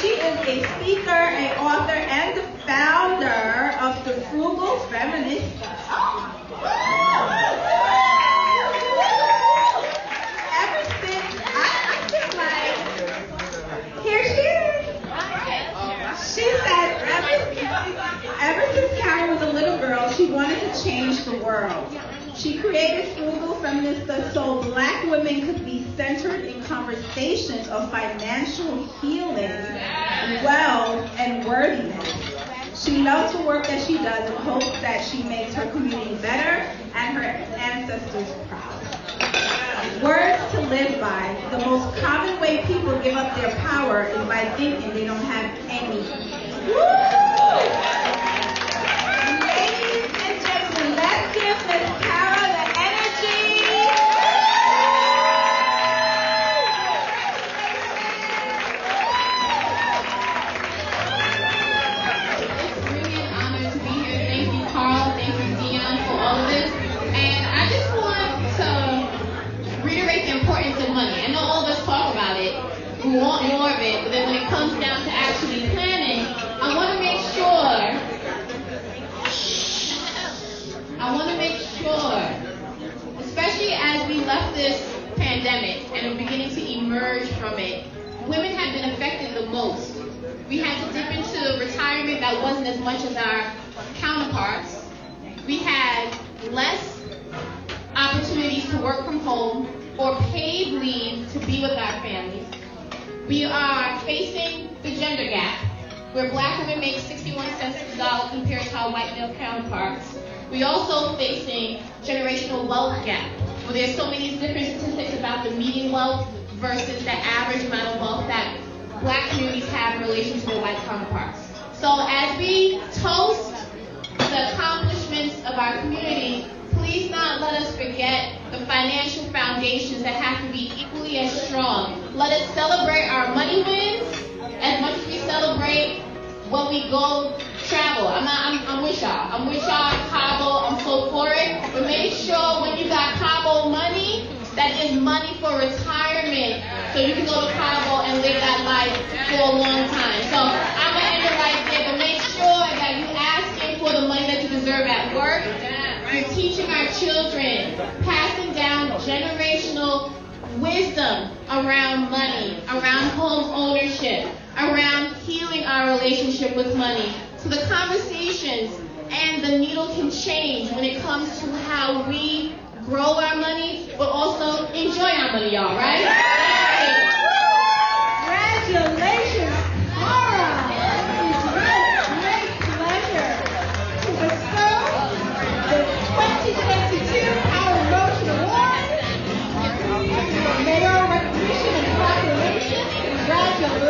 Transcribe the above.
she is a speaker, a author, and the founder of the Frugal Feminista. Ever since I, I feel like here she is. She said ever, ever since Kara was a little girl, she wanted to change the world. She created Frugal Feminista so women could be centered in conversations of financial healing, wealth, and worthiness. She loves the work that she does and hopes that she makes her community better and her ancestors proud. Words to live by. The most common way people give up their power is by thinking they don't have any. Woo! We want more of it. But then when it comes down to actually planning, I want to make sure. I want to make sure, especially as we left this pandemic and are beginning to emerge from it, women have been affected the most. We had to dip into retirement that wasn't as much as our counterparts. We had less opportunities to work from home or paid leave to be with our families. We are facing the gender gap, where black women make 61 cents per dollar compared to our white male counterparts. We also facing generational wealth gap, where there's so many different statistics about the median wealth versus the average amount of wealth that black communities have in relation to their white counterparts. So as we toast the accomplishments of our community, please not let us forget the financial foundations that have to be equally as strong. Let us celebrate our money wins as much as we celebrate when we go travel. I'm not, I'm, I'm with y'all. I'm with y'all Cabo. I'm so for it. But make sure when you got Cabo money, that is money for retirement. So you can go to Cabo and live that life for a long time. So I'm going to end it right there. But make sure that you asking for the money that you deserve at work. You're teaching our children, passing down generational wisdom around money, around home ownership, around healing our relationship with money. So the conversations and the needle can change when it comes to how we grow our money, but also enjoy our money, y'all, right? Congratulations! Gracias.